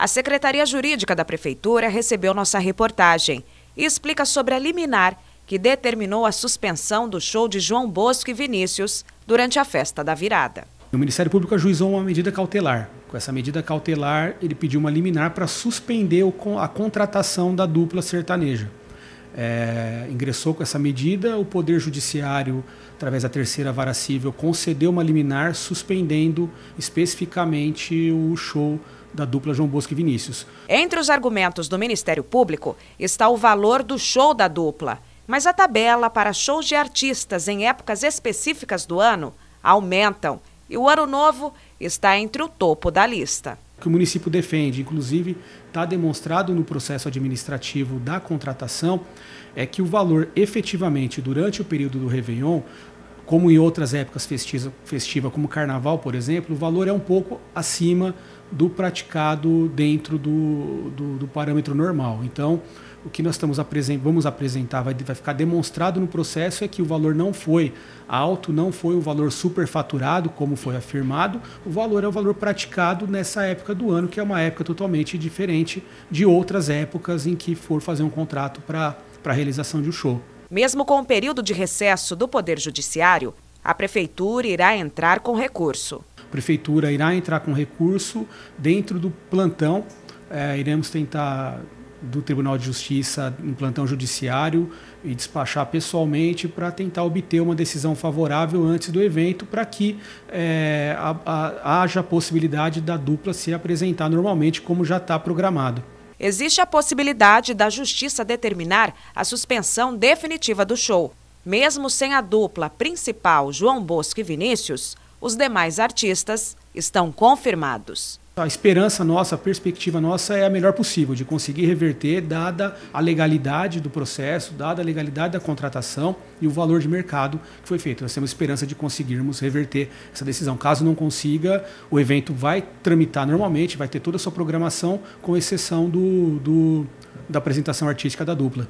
A Secretaria Jurídica da Prefeitura recebeu nossa reportagem e explica sobre a liminar que determinou a suspensão do show de João Bosco e Vinícius durante a festa da virada. O Ministério Público ajuizou uma medida cautelar. Com essa medida cautelar, ele pediu uma liminar para suspender a contratação da dupla sertaneja. É, ingressou com essa medida, o Poder Judiciário, através da terceira vara civil, concedeu uma liminar suspendendo especificamente o show da dupla João Bosco e Vinícius. Entre os argumentos do Ministério Público está o valor do show da dupla, mas a tabela para shows de artistas em épocas específicas do ano aumentam e o Ano Novo está entre o topo da lista. Que o município defende, inclusive está demonstrado no processo administrativo da contratação, é que o valor efetivamente durante o período do Réveillon como em outras épocas festivas, festiva, como Carnaval, por exemplo, o valor é um pouco acima do praticado dentro do, do, do parâmetro normal. Então, o que nós estamos vamos apresentar, vai, vai ficar demonstrado no processo, é que o valor não foi alto, não foi um valor superfaturado, como foi afirmado, o valor é o valor praticado nessa época do ano, que é uma época totalmente diferente de outras épocas em que for fazer um contrato para a realização de um show. Mesmo com o período de recesso do Poder Judiciário, a Prefeitura irá entrar com recurso. A Prefeitura irá entrar com recurso dentro do plantão. É, iremos tentar do Tribunal de Justiça em plantão judiciário e despachar pessoalmente para tentar obter uma decisão favorável antes do evento para que é, a, a, haja a possibilidade da dupla se apresentar normalmente como já está programado existe a possibilidade da Justiça determinar a suspensão definitiva do show. Mesmo sem a dupla principal João Bosco e Vinícius, os demais artistas estão confirmados. A esperança nossa, a perspectiva nossa é a melhor possível de conseguir reverter, dada a legalidade do processo, dada a legalidade da contratação e o valor de mercado que foi feito. Nós temos esperança de conseguirmos reverter essa decisão. Caso não consiga, o evento vai tramitar normalmente, vai ter toda a sua programação, com exceção do, do da apresentação artística da dupla.